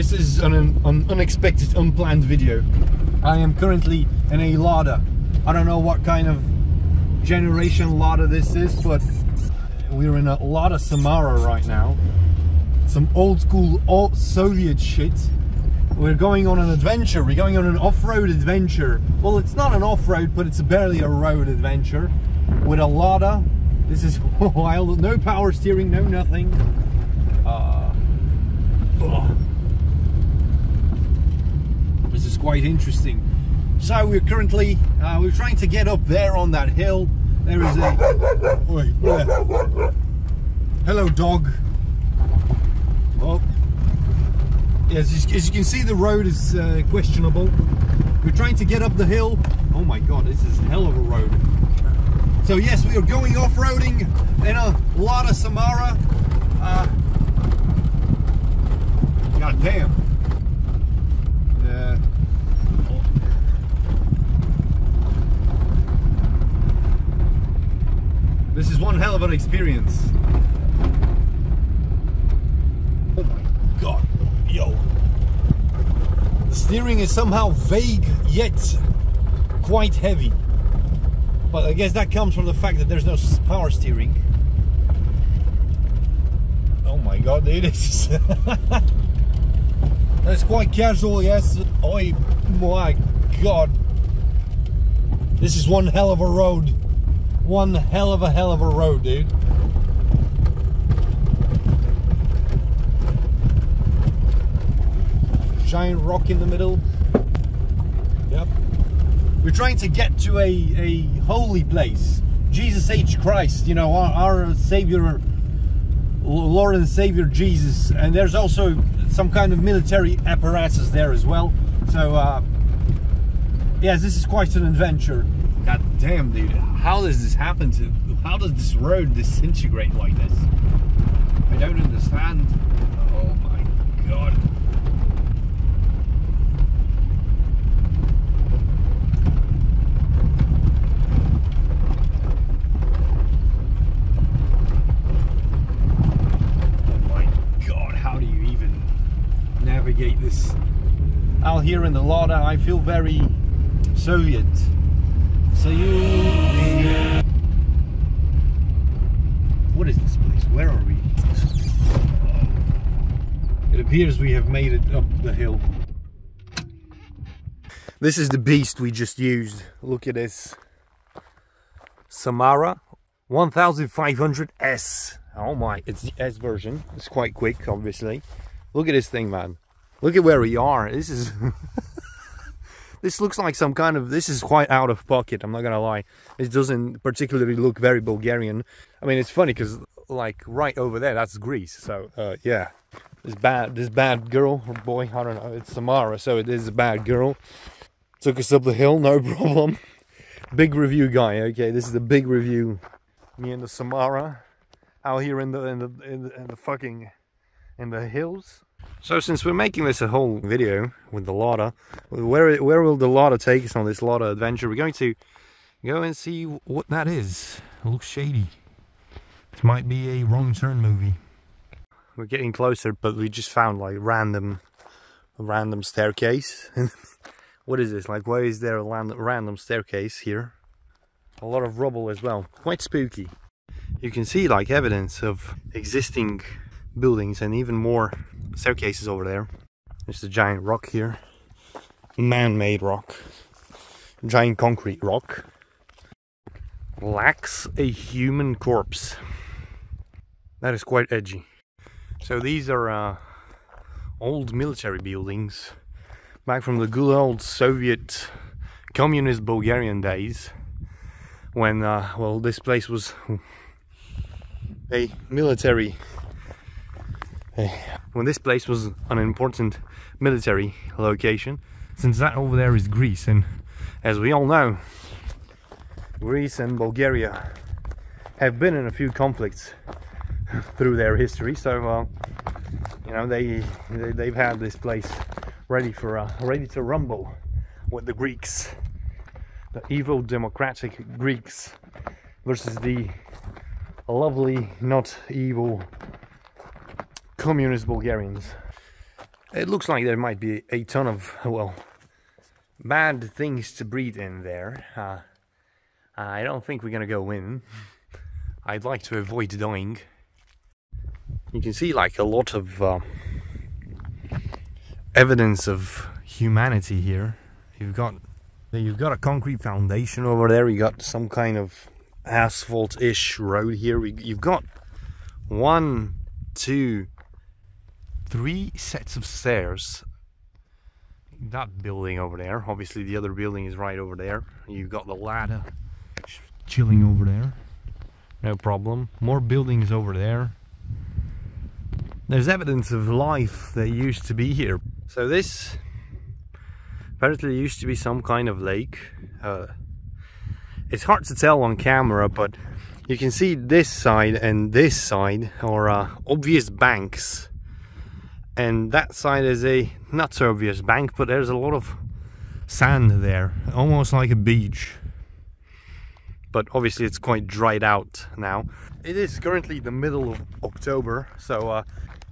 This is an, an unexpected, unplanned video. I am currently in a Lada. I don't know what kind of generation Lada this is, but we're in a Lada Samara right now. Some old school, old Soviet shit. We're going on an adventure. We're going on an off-road adventure. Well, it's not an off-road, but it's barely a road adventure with a Lada. This is wild. No power steering, no nothing. Uh, ugh. Quite interesting. So we're currently uh, we're trying to get up there on that hill. There is a Oi, hello dog. Oh, yes, as, you can see, the road is uh, questionable. We're trying to get up the hill. Oh my God, this is a hell of a road. So yes, we are going off-roading in a Lada Samara. Uh, God damn. Uh, This is one hell of an experience. Oh my god, yo. The steering is somehow vague yet quite heavy. But I guess that comes from the fact that there's no power steering. Oh my god, this is That's quite casual, yes. Oh my god. This is one hell of a road. One hell of a hell of a road, dude. Giant rock in the middle. Yep. We're trying to get to a, a holy place. Jesus H. Christ, you know, our, our Savior, Lord and Savior Jesus. And there's also some kind of military apparatus there as well. So, uh, yes, this is quite an adventure. God damn, dude. How does this happen to... How does this road disintegrate like this? I don't understand. Oh my god. Oh my god, how do you even navigate this? Out here in the Lada, I feel very Soviet. So you. What is this place? Where are we? It appears we have made it up the hill. This is the beast we just used. Look at this. Samara 1500S. Oh my, it's the S version. It's quite quick, obviously. Look at this thing, man. Look at where we are. This is. this looks like some kind of this is quite out of pocket i'm not gonna lie. It doesn't particularly look very bulgarian. I mean it's funny because like right over there that's greece so uh, yeah. This bad this bad girl or boy i don't know it's samara so it is a bad girl. Took us up the hill no problem. Big review guy okay this is the big review. Me and the samara out here in the in the in the, in the fucking in the hills so since we're making this a whole video with the Lada, where where will the Lada take us on this Lada adventure? We're going to go and see what that is. It looks shady. This might be a wrong turn movie. We're getting closer, but we just found like random, random staircase. what is this? Like, why is there a random staircase here? A lot of rubble as well. Quite spooky. You can see like evidence of existing buildings and even more staircases over there. There's a giant rock here. Man-made rock. Giant concrete rock. Lacks a human corpse. That is quite edgy. So these are uh, old military buildings back from the good old Soviet communist Bulgarian days when uh, well this place was a military when this place was an important military location. Since that over there is Greece and as we all know Greece and Bulgaria have been in a few conflicts through their history. So uh, you know they, they have had this place ready for uh, ready to rumble with the Greeks. The evil democratic Greeks versus the lovely not evil communist Bulgarians. It looks like there might be a ton of, well, bad things to breathe in there. Uh, I don't think we're gonna go in. I'd like to avoid dying. You can see like a lot of uh, evidence of humanity here. You've got you've got a concrete foundation over there. You got some kind of asphalt-ish road here. You've got one, two, three sets of stairs. That building over there. Obviously, the other building is right over there. You've got the Lada chilling over there. No problem. More buildings over there. There's evidence of life that used to be here. So this apparently used to be some kind of lake. Uh, it's hard to tell on camera, but you can see this side and this side are uh, obvious banks. And that side is a not so obvious bank, but there's a lot of sand there, almost like a beach. But obviously it's quite dried out now. It is currently the middle of October, so uh,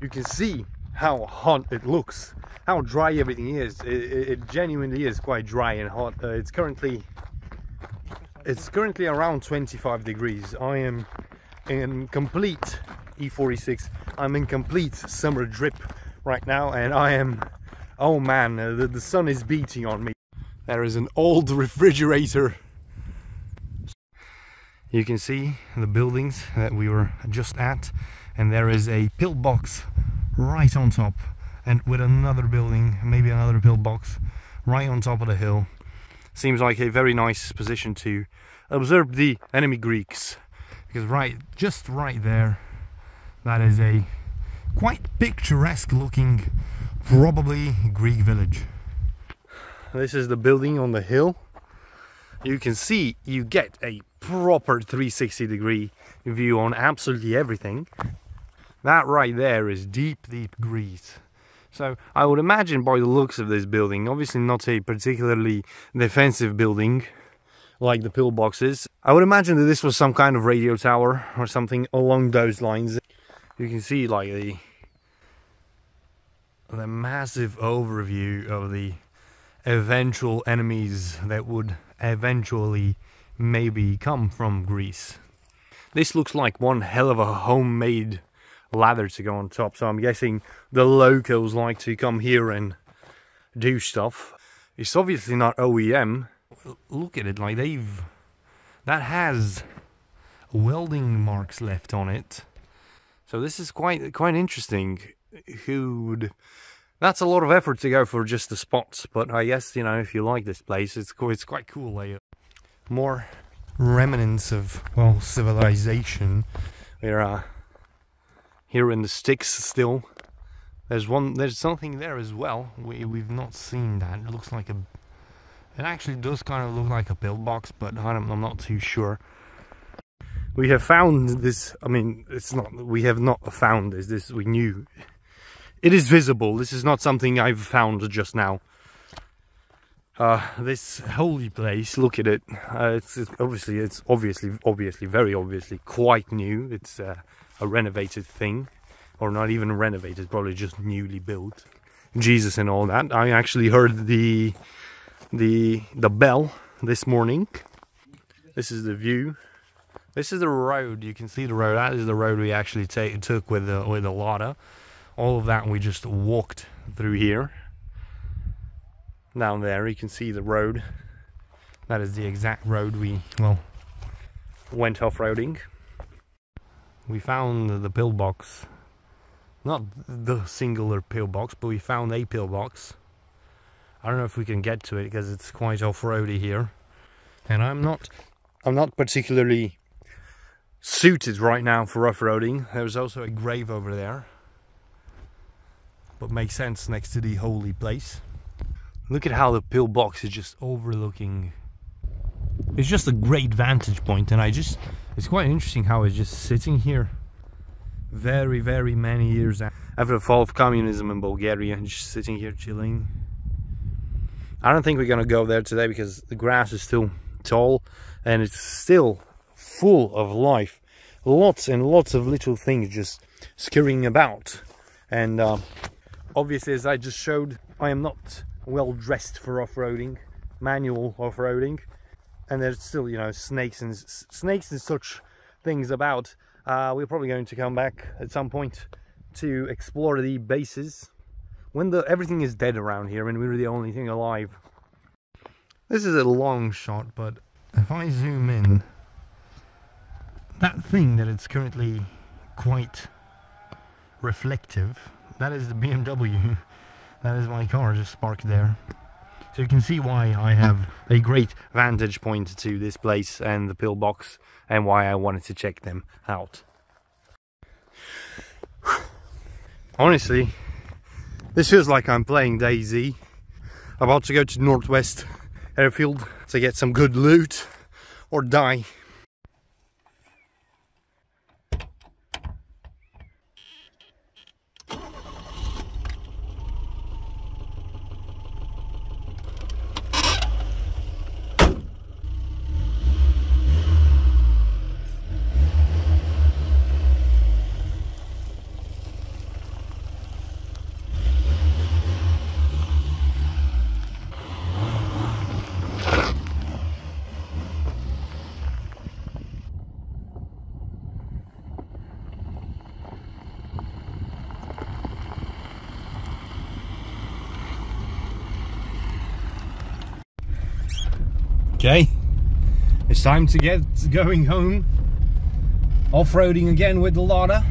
you can see how hot it looks how dry everything is. It, it genuinely is quite dry and hot. Uh, it's currently it's currently around 25 degrees. I am in complete e46 i'm in complete summer drip right now and i am oh man uh, the, the sun is beating on me. There is an old refrigerator. You can see the buildings that we were just at and there is a pillbox right on top and with another building maybe another pillbox right on top of the hill. Seems like a very nice position to observe the enemy Greeks because right just right there that is a quite picturesque looking probably Greek village this is the building on the hill you can see you get a proper 360 degree view on absolutely everything that right there is deep, deep Greece. So I would imagine by the looks of this building, obviously not a particularly defensive building like the pillboxes. I would imagine that this was some kind of radio tower or something along those lines. You can see like the the massive overview of the eventual enemies that would eventually maybe come from Greece. This looks like one hell of a homemade ladder to go on top. So I'm guessing the locals like to come here and do stuff. It's obviously not OEM. Look at it, like they've... That has welding marks left on it. So this is quite quite interesting. Who would... That's a lot of effort to go for just the spots, but I guess, you know, if you like this place, it's, it's quite cool. More remnants of, well, civilization. There are uh, here in the sticks still. There's one. There's something there as well. We we've not seen that. It looks like a. It actually does kind of look like a pillbox, but I'm, I am not too sure. We have found this. I mean, it's not. We have not found this. This we knew. It is visible. This is not something I've found just now. Uh, this holy place, look at it. Uh, it's, it's, obviously, it's obviously, obviously, very obviously quite new. It's uh, a renovated thing, or not even renovated, probably just newly built. Jesus and all that. I actually heard the the the bell this morning. This is the view. This is the road. You can see the road. That is the road we actually take, took with the with the Lada. All of that we just walked through here. Down there you can see the road. That is the exact road we well went off-roading we found the pillbox not the singular pillbox but we found a pillbox I don't know if we can get to it because it's quite off-roady here and I'm not I'm not particularly suited right now for off-roading. There's also a grave over there but makes sense next to the holy place. Look at how the pillbox is just overlooking. It's just a great vantage point and I just it's quite interesting how it's just sitting here very very many years after the fall of communism in Bulgaria just sitting here chilling. I don't think we're gonna go there today because the grass is still tall and it's still full of life. Lots and lots of little things just scurrying about. And uh, obviously as I just showed I am not well dressed for off-roading manual off-roading. And there's still you know snakes and snakes and such things about. Uh, we're probably going to come back at some point to explore the bases when the everything is dead around here and we're the only thing alive. This is a long shot but if I zoom in that thing that it's currently quite reflective that is the BMW that is my car just parked there. So you can see why I have a great vantage point to this place and the pillbox and why I wanted to check them out. Honestly this feels like I'm playing DayZ about to go to Northwest Airfield to get some good loot or die Okay, it's time to get going home. Off-roading again with the Lada.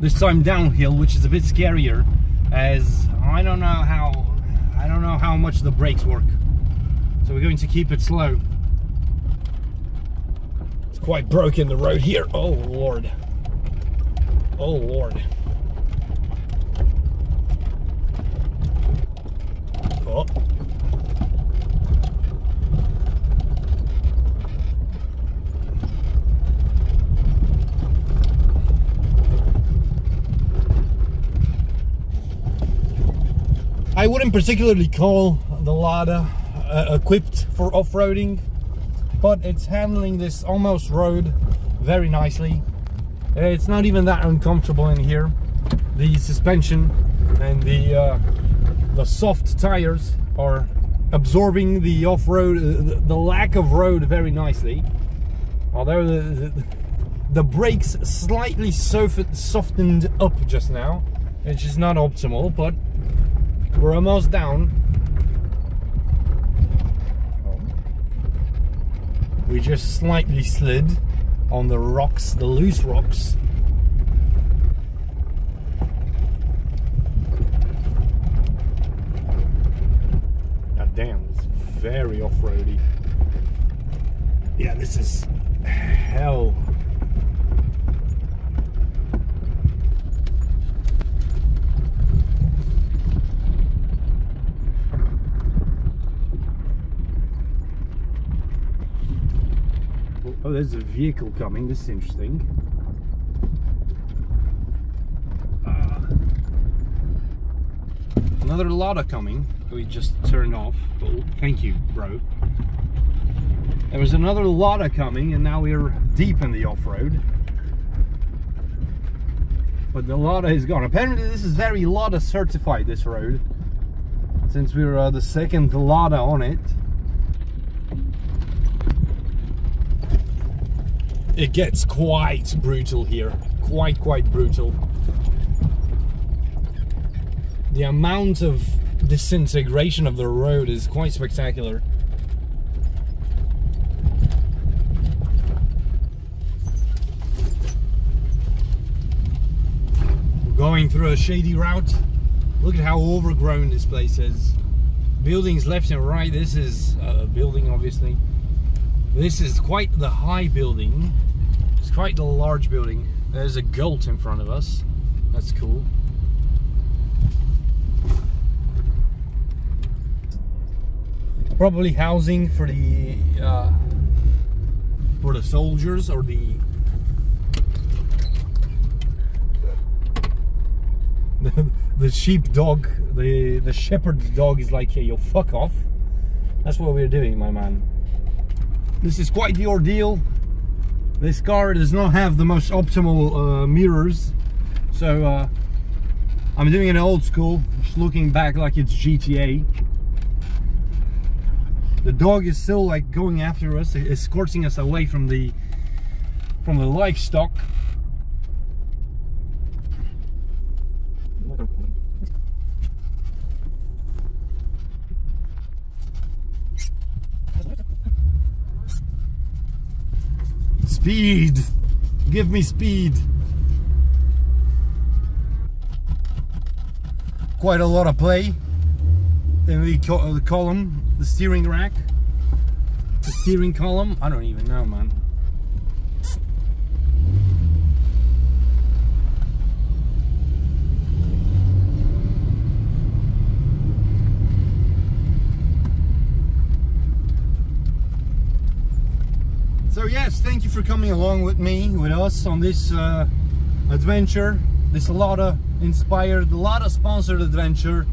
This time downhill, which is a bit scarier, as I don't know how I don't know how much the brakes work. So we're going to keep it slow. It's quite broken the road here. Oh lord. Oh lord. Oh. I wouldn't particularly call the Lada uh, equipped for off-roading, but it's handling this almost road very nicely. It's not even that uncomfortable in here. The suspension and the uh, the soft tires are absorbing the off-road, uh, the lack of road very nicely. Although the, the, the brakes slightly softened up just now, which is not optimal, but we're almost down. We just slightly slid on the rocks, the loose rocks. God damn, it's very off-roady. Yeah, this is hell Oh, there's a vehicle coming. This is interesting. Uh, another Lada coming. We just turned off. Oh, thank you, bro. There was another Lada coming, and now we're deep in the off-road. But the Lada is gone. Apparently, this is very Lada certified, this road. Since we're uh, the second Lada on it. It gets quite brutal here. Quite quite brutal. The amount of disintegration of the road is quite spectacular. We're going through a shady route. Look at how overgrown this place is. Buildings left and right. This is a building obviously. This is quite the high building it's quite a large building. There's a Gulch in front of us. That's cool. Probably housing for the uh, for the soldiers or the the, the sheep dog, the the shepherd dog is like, hey, yo, fuck off. That's what we're doing, my man. This is quite the ordeal. This car does not have the most optimal uh, mirrors, so uh, I'm doing it old school, just looking back like it's GTA. The dog is still like going after us, escorting us away from the from the livestock. Speed! Give me speed! Quite a lot of play in the, co uh, the column, the steering rack, the steering column. I don't even know, man. So yes, thank you for coming along with me, with us on this uh, adventure. This Lada inspired, Lada sponsored adventure